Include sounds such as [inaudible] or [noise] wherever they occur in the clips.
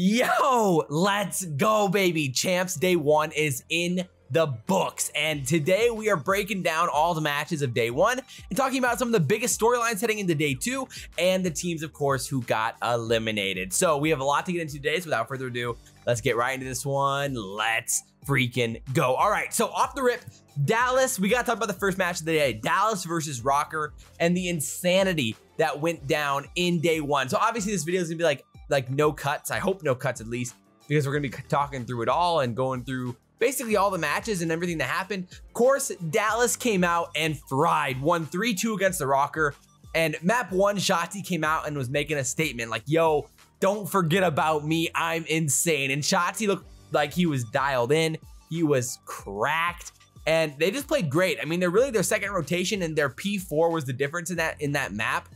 Yo, let's go, baby. Champs Day 1 is in the books. And today we are breaking down all the matches of day one and talking about some of the biggest storylines heading into day two and the teams, of course, who got eliminated. So we have a lot to get into today. So without further ado, let's get right into this one. Let's freaking go. All right, so off the rip, Dallas, we got to talk about the first match of the day Dallas versus Rokkr and the insanity that went down in day one. So obviously, this video is gonna be like like no cuts. I hope no cuts at least, because we're gonna be talking through it all and going through basically all the matches and everything that happened. Of course, Dallas came out and fried, won 3-2 against the Rokkr. And map one, Shotzzy came out and was making a statement like, yo, don't forget about me. I'm insane. And Shotzzy looked like he was dialed in. He was cracked. And they just played great. I mean, they're really their second rotation and their P4 was the difference in that in that map.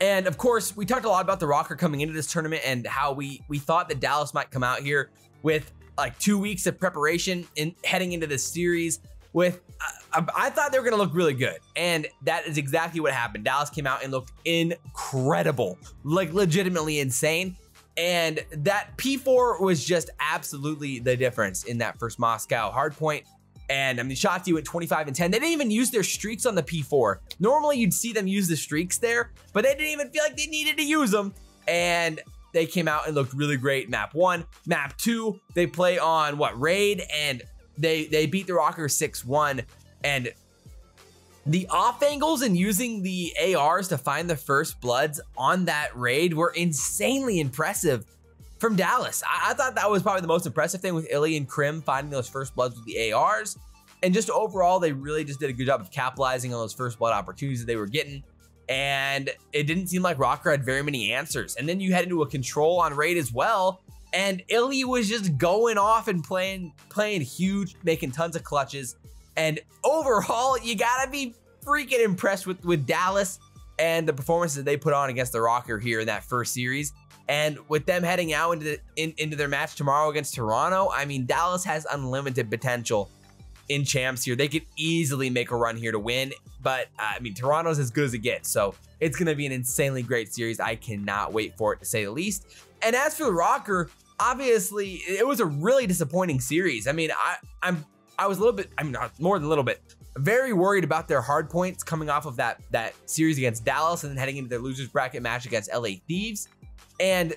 And of course, we talked a lot about the Rokkr coming into this tournament and how we we thought that Dallas might come out here with like two weeks of preparation in heading into this series with uh, I thought they were going to look really good and that is exactly what happened. Dallas came out and looked incredible, like legitimately insane. And that P4 was just absolutely the difference in that first Moscow hardpoint. And I mean, Shotzzy went 25 and 10. They didn't even use their streaks on the P4. Normally, you'd see them use the streaks there, but they didn't even feel like they needed to use them. And they came out and looked really great. Map one, map two, they play on what raid, and they they beat the Rokkr 6-1. And the off angles and using the ARs to find the first bloods on that raid were insanely impressive from Dallas. I, I, thought that was probably the most impressive thing with iLLeY and Krim finding those first bloods with the ARs. And just overall, they really just did a good job of capitalizing on those first blood opportunities that they were getting. And it didn't seem like Rokkr had very many answers. And then you head into a control on raid as well. And iLLeY was just going off and playing, playing huge, making tons of clutches. And overall, you gotta be freaking impressed with, with Dallas and the performances that they put on against the Rokkr here in that first series. And with them heading out into the, in, into their match tomorrow against Toronto, I mean, Dallas has unlimited potential in champs here. They could easily make a run here to win, but uh, I mean, Toronto's as good as it gets. So it's going to be an insanely great series. I cannot wait for it to say the least. And as for the Rokkr, obviously it was a really disappointing series. I mean, I, I'm, I was a little bit, I mean, more than a little bit, very worried about their hard points coming off of that, that series against Dallas and then heading into their losers bracket match against LA Thieves. And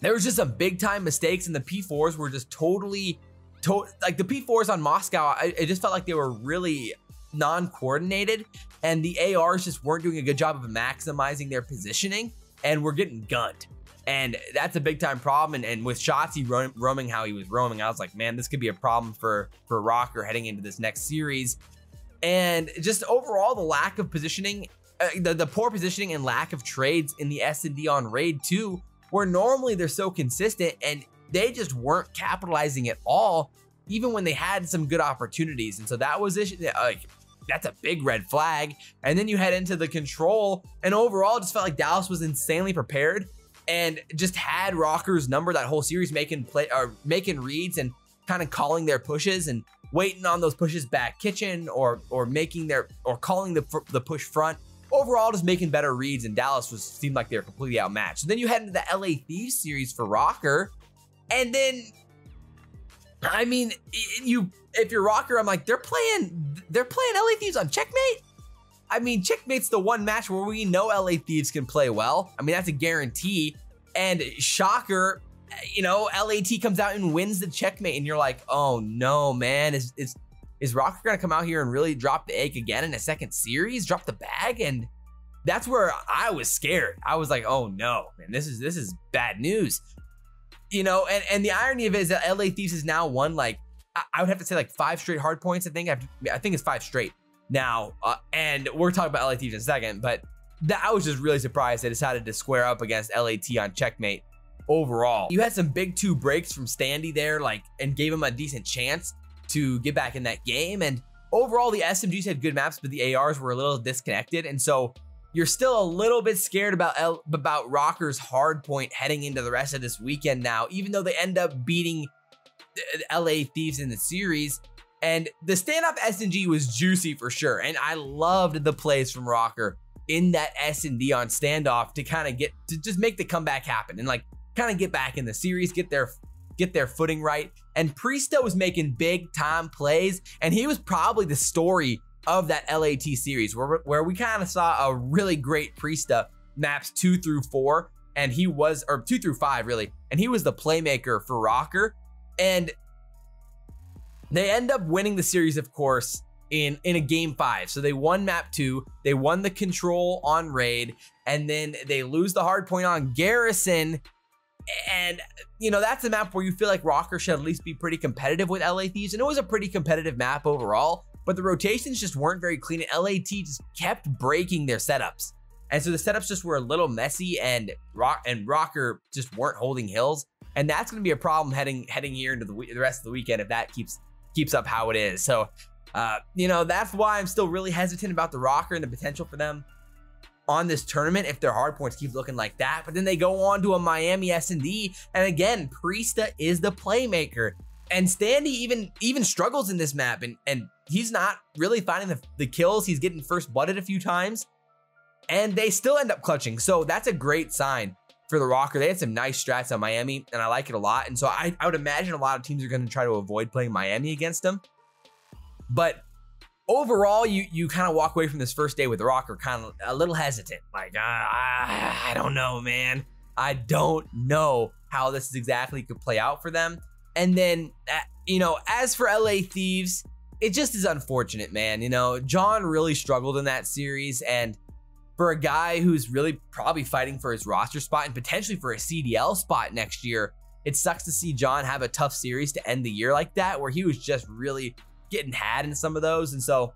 there was just some big time mistakes and the P4s were just totally, to like the P4s on Moscow, I, it just felt like they were really non-coordinated and the ARs just weren't doing a good job of maximizing their positioning and we're getting gunned. And that's a big time problem. And, and with Shotzzy roam, roaming how he was roaming, I was like, man, this could be a problem for, for Rokkr heading into this next series. And just overall, the lack of positioning uh, the, the poor positioning and lack of trades in the S&D on Raid 2, where normally they're so consistent and they just weren't capitalizing at all, even when they had some good opportunities. And so that was like that's a big red flag. And then you head into the control, and overall, just felt like Dallas was insanely prepared and just had Rokkr's number that whole series, making play or making reads and kind of calling their pushes and waiting on those pushes back kitchen or or making their or calling the the push front overall just making better reads and Dallas was seemed like they were completely outmatched. So then you head into the LA Thieves series for Rokkr, and then I mean you if you're Rokkr, I'm like they're playing they're playing LA Thieves on checkmate? I mean checkmate's the one match where we know LA Thieves can play well. I mean that's a guarantee. And shocker you know LAT comes out and wins the checkmate and you're like oh no man is is Rokkr going to come out here and really drop the egg again in a second series, drop the bag? And that's where I was scared. I was like, oh no, man, this is this is bad news. You know, and, and the irony of it is that LA Thieves has now won like I would have to say like five straight hard points. I think I, I think it's five straight now. Uh, and we're talking about LA Thieves in a second, but that, I was just really surprised they decided to square up against LAT on checkmate overall. You had some big two breaks from Standy there, like, and gave him a decent chance to get back in that game. And overall, the SMGs had good maps, but the ARs were a little disconnected. And so you're still a little bit scared about L about Rokkr's hard point heading into the rest of this weekend now, even though they end up beating uh, LA Thieves in the series. And the standoff SNG was juicy for sure. And I loved the plays from Rokkr in that S&D on standoff to kind of get to just make the comeback happen. And like kind of get back in the series, get their get their footing right. And Priestahh was making big time plays, and he was probably the story of that LAT series where, where we kind of saw a really great Priestahh maps two through four, and he was, or two through five really, and he was the playmaker for Rokkr. And they end up winning the series, of course, in in a game five. So they won map two, they won the control on raid, and then they lose the hard point on garrison. And you know that's a map where you feel like Rokkr should at least be pretty competitive with LA Thieves, and it was a pretty competitive map overall. But the rotations just weren't very clean. And LAT just kept breaking their setups, and so the setups just were a little messy, and Rock and Rokkr just weren't holding hills. And that's going to be a problem heading heading here into the, the rest of the weekend if that keeps keeps up how it is. So uh, you know, that's why I'm still really hesitant about the Rokkr and the potential for them on this tournament if their hard points keep looking like that. But then they go on to a Miami S&D, and again, Priestahh is the playmaker. And Standy even even struggles in this map, and, and he's not really finding the, the kills. He's getting first butted a few times, and they still end up clutching. So that's a great sign for the Rokkr. They had some nice strats on Miami, and I like it a lot. And so I, I would imagine a lot of teams are going to try to avoid playing Miami against them. But overall, you you kind of walk away from this first day with Rokkr kind of a little hesitant. Like, uh, I, I don't know, man. I don't know how this is exactly could play out for them. And then, you know, as for LA Thieves, it just is unfortunate, man. You know, John really struggled in that series. And for a guy who's really probably fighting for his roster spot and potentially for a CDL spot next year, it sucks to see John have a tough series to end the year like that, where he was just really getting had in some of those. And so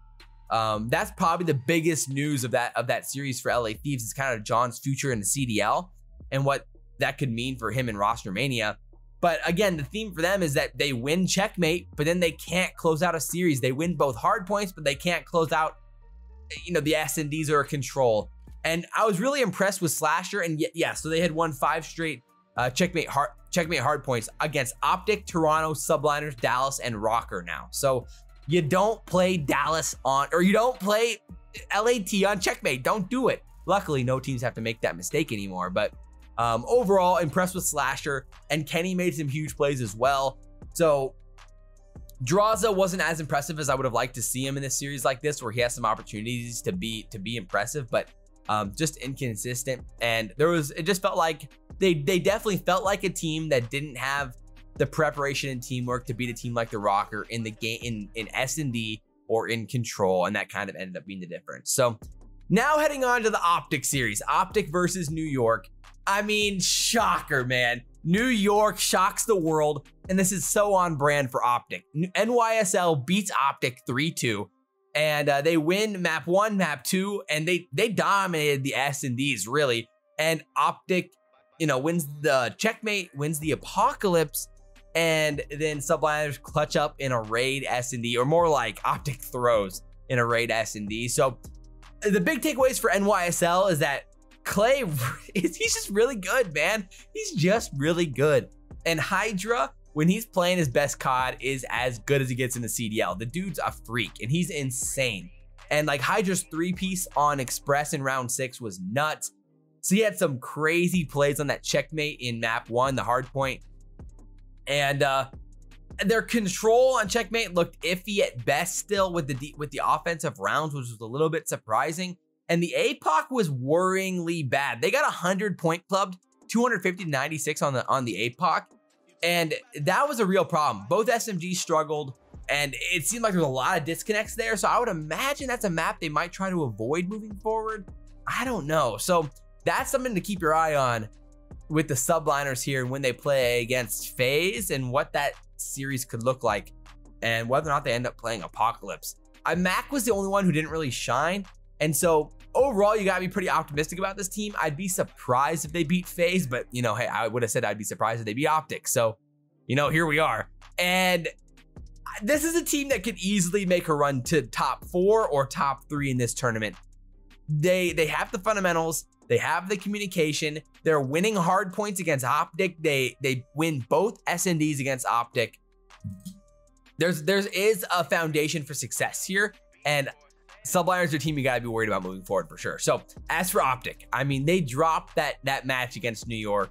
um, that's probably the biggest news of that of that series for LA Thieves is kind of John's future in the CDL and what that could mean for him in roster mania. But again, the theme for them is that they win checkmate, but then they can't close out a series. They win both hard points, but they can't close out, you know, the S&Ds or a control. And I was really impressed with Slasher. And yeah, so they had won five straight uh, checkmate hard checkmate hard points against Optic, Toronto, Subliners, Dallas, and Rocker now. So you don't play Dallas on, or you don't play LAT on checkmate. Don't do it. Luckily, no teams have to make that mistake anymore. But um, overall, impressed with Slasher, and Kenny made some huge plays as well. So Drazah wasn't as impressive as I would have liked to see him in this series like this, where he has some opportunities to be to be impressive, but um, just inconsistent. And there was, it just felt like they they definitely felt like a team that didn't have the preparation and teamwork to beat a team like the Rokkr in the game in in S and D or in Control, and that kind of ended up being the difference. So now heading on to the Optic series, Optic versus New York. I mean, shocker, man. New York shocks the world, and this is so on brand for Optic. NYSL beats Optic 3-2, and uh, they win map one, map two, and they they dominated the S and Ds really. And Optic, you know, wins the checkmate, wins the apocalypse, and then subliners clutch up in a raid S&D, or more like optic throws in a raid S&D. So the big takeaways for NYSL is that Clay, [laughs] he's just really good, man. He's just really good. And Hydra, when he's playing his best COD, is as good as he gets in the CDL. The dude's a freak, and he's insane. And like Hydra's three piece on Express in round six was nuts. So he had some crazy plays on that checkmate in map one, the hard point. And uh, their control on checkmate looked iffy at best still with the with the offensive rounds, which was a little bit surprising. And the APOC was worryingly bad. They got 100 point clubbed, 250 to 96 on the on the APOC. And that was a real problem. Both SMGs struggled, and it seemed like there was a lot of disconnects there. So I would imagine that's a map they might try to avoid moving forward. I don't know. So that's something to keep your eye on with the subliners here and when they play against FaZe and what that series could look like and whether or not they end up playing Apocalypse. I, Mac was the only one who didn't really shine. And so overall, you gotta be pretty optimistic about this team. I'd be surprised if they beat FaZe, but you know, hey, I would have said I'd be surprised if they beat Optic. So, you know, here we are. And this is a team that could easily make a run to top four or top three in this tournament. They they have the fundamentals. They have the communication. They're winning hard points against Optic. They they win both SNDs against Optic. There's there's is a foundation for success here, and Subliners are a team you gotta be worried about moving forward for sure. So as for Optic, I mean they dropped that that match against New York,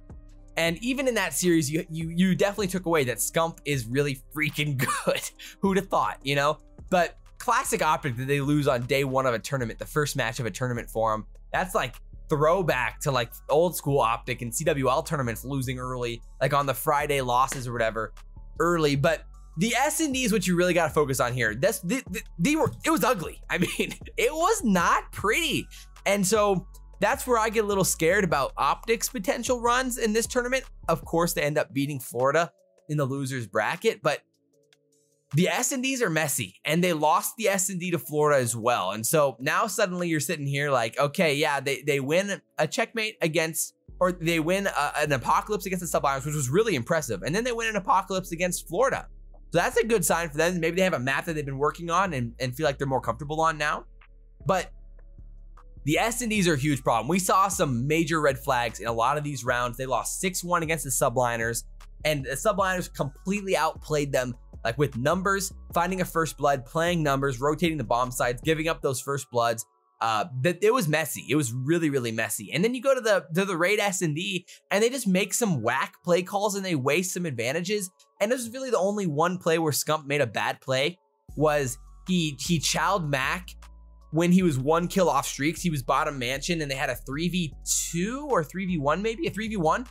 And even in that series, you you you definitely took away that Scump is really freaking [laughs] good. Who'd have thought, you know? But classic optic that they lose on day one of a tournament, the first match of a tournament for them. That's like throwback to like old school optic and CWL tournaments losing early, like on the Friday losses or whatever, early. But the S and D is what you really got to focus on here. That's they, they were it was ugly. [laughs] I mean, it was not pretty. And so that's where I get a little scared about Optic's potential runs in this tournament. Of course, they end up beating Florida in the losers bracket, but the S&Ds are messy and they lost the S&D to Florida as well. And so now suddenly you're sitting here like, okay, yeah, they, they win a checkmate against, or they win a, an apocalypse against the Subliners, which was really impressive. And then they win an apocalypse against Florida. So that's a good sign for them. Maybe they have a map that they've been working on and, and feel like they're more comfortable on now. But the S&Ds are a huge problem. We saw some major red flags in a lot of these rounds. They lost 6-1 against the Subliners, and the Subliners completely outplayed them like with numbers, finding a first blood, playing numbers, rotating the bomb sites, giving up those first bloods. Uh, that it was messy. It was really, really messy. And then you go to the to the raid S and D, and they just make some whack play calls and they waste some advantages. And this was really the only one play where Scump made a bad play was he he chowed Mac when he was one kill off streaks, he was bottom mansion and they had a 3v2 or 3v1 maybe, a 3v1.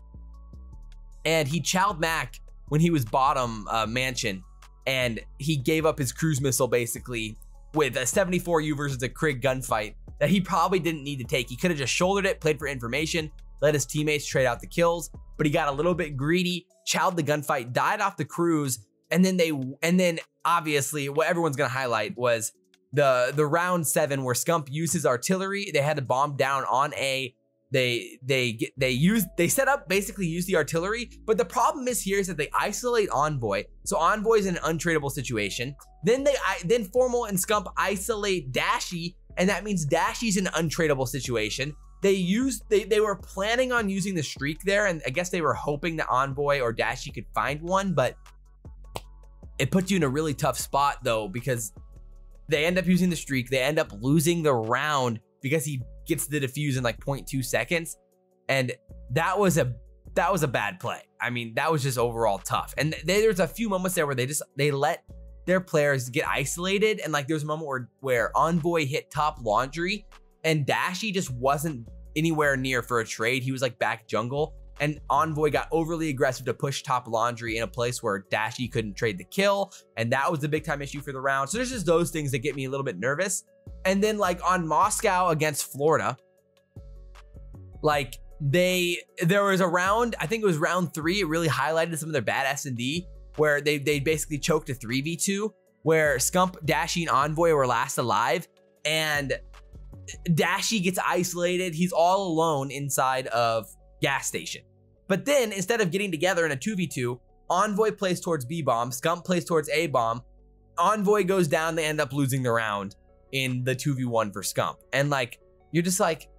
And he chowed Mac when he was bottom uh, mansion and he gave up his cruise missile basically with a 74U versus a Krig gunfight that he probably didn't need to take. He could have just shouldered it, played for information, let his teammates trade out the kills, but he got a little bit greedy, chowed the gunfight, died off the cruise, and then they and then obviously what everyone's gonna highlight was the the round seven where Scump uses artillery. They had to bomb down on A. They they get they use they set up basically use the artillery, but the problem is here is that they isolate Envoy. So Envoy is in an untradeable situation. Then they then Formal and Scump isolate Dashy, and that means Dashy's in an untradeable situation. They used they they were planning on using the streak there, and I guess they were hoping that Envoy or Dashy could find one, but it puts you in a really tough spot though because they end up using the streak. They end up losing the round because he gets the diffuse in like 0.2 seconds. And that was a that was a bad play. I mean, that was just overall tough. And there's a few moments there where they just they let their players get isolated. And like there's a moment where where Envoy hit top laundry and Dashy just wasn't anywhere near for a trade. He was like back jungle and Envoy got overly aggressive to push top laundry in a place where Dashy couldn't trade the kill. And that was the big time issue for the round. So there's just those things that get me a little bit nervous. And then like on Moscow against Florida, like they, there was a round, I think it was round three. It really highlighted some of their bad S&D where they, they basically choked a 3v2 where Scump, Dashy, and Envoy were last alive. And Dashy gets isolated. He's all alone inside of gas station. But then instead of getting together in a 2v2, Envoy plays towards B bomb, Scump plays towards A bomb. Envoy goes down, they end up losing the round in the 2v1 for Scump. And like, you're just like,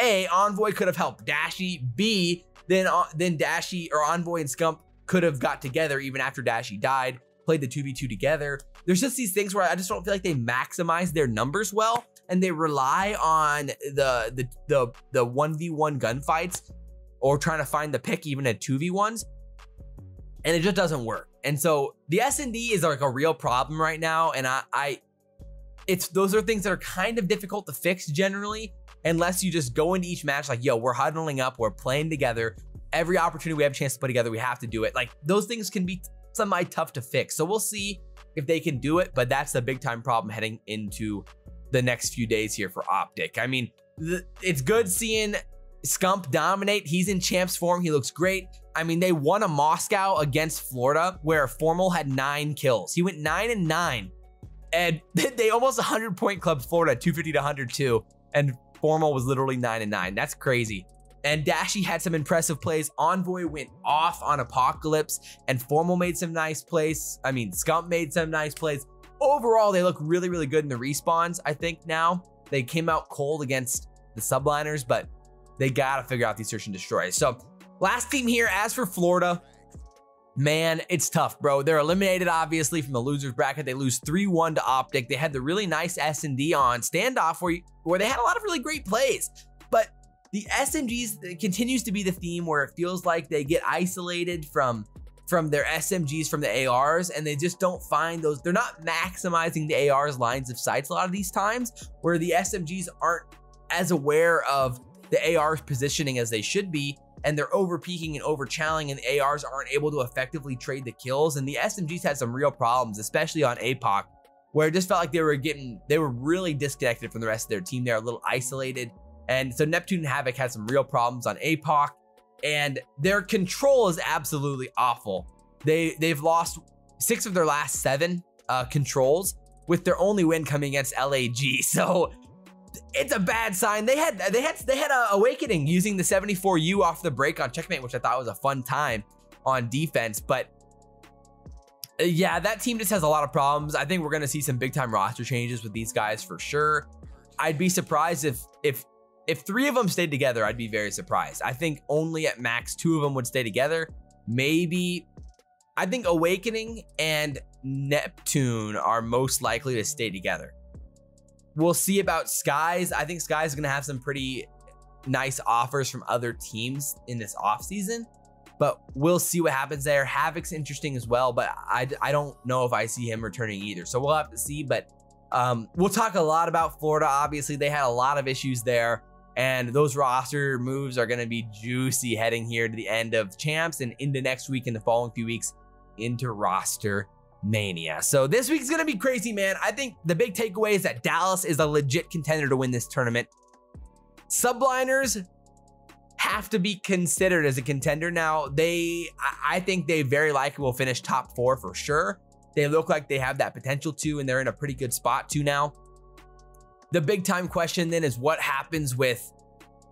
A, Envoy could have helped Dashy. B, then, uh, then Dashy or Envoy and Scump could have got together even after Dashy died, played the 2v2 together. There's just these things where I just don't feel like they maximize their numbers well and they rely on the the the the 1v1 gunfights or trying to find the pick even at 2v1s and it just doesn't work. And so the S&D is like a real problem right now and I I it's those are things that are kind of difficult to fix generally unless you just go into each match like yo, we're huddling up, we're playing together. Every opportunity we have a chance to play together, we have to do it. Like those things can be semi tough to fix. So we'll see if they can do it, but that's the big time problem heading into the next few days here for Optic. I mean, it's good seeing Scump dominate. He's in champs form. He looks great. I mean, they won a Moscow against Florida where Formal had nine kills. He went nine and nine. And [laughs] they almost 100 point club Florida, 250 to 102. And Formal was literally nine and nine. That's crazy. And Dashy had some impressive plays. Envoy went off on Apocalypse, and Formal made some nice plays. I mean, Scump made some nice plays overall, they look really, really good in the respawns. I think now they came out cold against the subliners, but they got to figure out these search and destroy. So last team here, as for Florida, man, it's tough, bro. They're eliminated, obviously, from the losers bracket. They lose 3-1 to Optic. They had the really nice S&D on standoff where, where they had a lot of really great plays. But the SMGs continues to be the theme where it feels like they get isolated from from their SMGs from the ARs and they just don't find those they're not maximizing the ARs lines of sights a lot of these times where the SMGs aren't as aware of the AR's positioning as they should be and they're over peaking and over channeling and the ARs aren't able to effectively trade the kills and the SMGs had some real problems especially on APOC where it just felt like they were getting they were really disconnected from the rest of their team they're a little isolated and so Neptune and Havok had some real problems on APOC, and their control is absolutely awful. They they've lost six of their last seven uh, controls, with their only win coming against LAG. [laughs] So it's a bad sign. They had they had they had a Owakening using the 74U off the break on checkmate, which I thought was a fun time on defense, but. Uh, yeah, that team just has a lot of problems. I think we're to see some big time roster changes with these guys for sure. I'd be surprised if if if three of them stayed together, I'd be very surprised. I think only at max two of them would stay together. Maybe, I think Owakening and Neptune are most likely to stay together. We'll see about Skyz. I think Skyz is going to have some pretty nice offers from other teams in this offseason, but we'll see what happens there. Havok's interesting as well, but I, I don't know if I see him returning either. So we'll have to see, but um, we'll talk a lot about Florida. Obviously, they had a lot of issues there. And those roster moves are going to be juicy heading here to the end of champs and into next week and the following few weeks into roster mania. So this week's to be crazy, man. I think the big takeaway is that Dallas is a legit contender to win this tournament. Subliners have to be considered as a contender. Now, they, I think they very likely will finish top four for sure. They look like they have that potential to, and they're in a pretty good spot too now. The big time question then is what happens with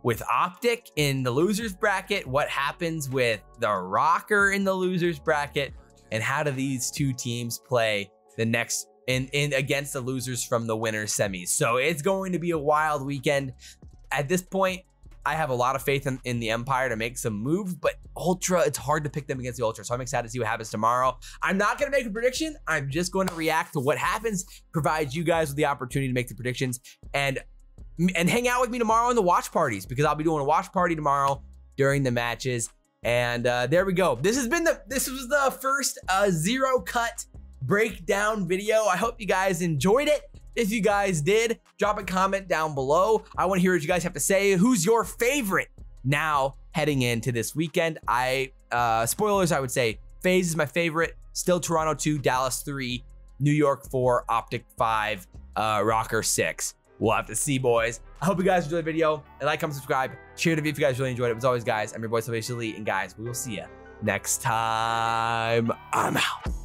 with Optic in the losers bracket? What happens with the Rokkr in the losers bracket? And how do these two teams play the next in, in against the losers from the winner semis? So it's going to be a wild weekend. At this point, I have a lot of faith in, in the Empire to make some moves, but Ultra, it's hard to pick them against the Ultra. So I'm excited to see what happens tomorrow. I'm not going to make a prediction. I'm just going to react to what happens, provide you guys with the opportunity to make the predictions, and and hang out with me tomorrow in the watch parties because I'll be doing a watch party tomorrow during the matches. And uh, there we go. This has been the this was the first uh, zero cut breakdown video. I hope you guys enjoyed it. If you guys did, drop a comment down below. I want to hear what you guys have to say. Who's your favorite now heading into this weekend? I, uh, spoilers, I would say FaZe is my favorite. Still Toronto 2, Dallas 3, New York 4, Optic 5, uh, ROKKR 6. We'll have to see, boys. I hope you guys enjoyed the video. And like, comment, subscribe. Share the video if you guys really enjoyed it. As always, guys, I'm your boy, Salvation Elite. And guys, we will see you next time. I'm out.